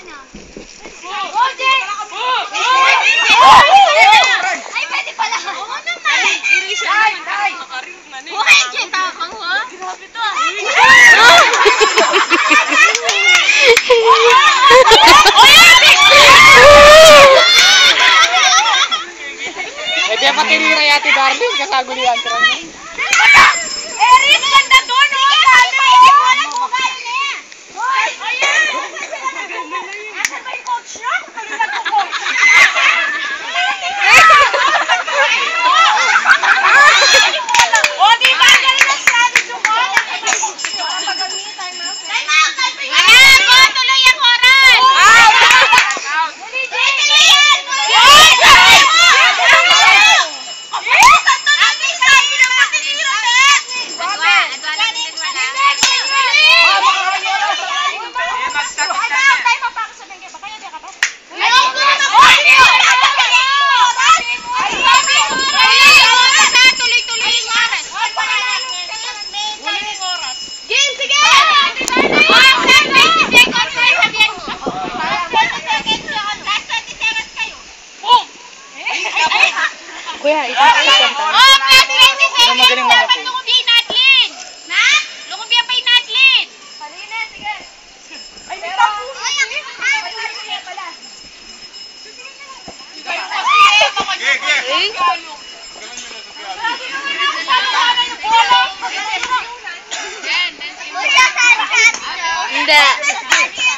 ano? Roger! Ay, pwede pala. Oo naman. Dai, dai. Okay, kita ka mo? Grabe to ah. Eh, di pa tinira yati darling, kasagulian ka rin. Eris, Kuya, ipapalitan tayo. Oh, plus 20 seconds. magaling mga Dapat po. lumubya yung natlin. Na? Lumubya pa yung natlin. Ay, may tapo. Hindi.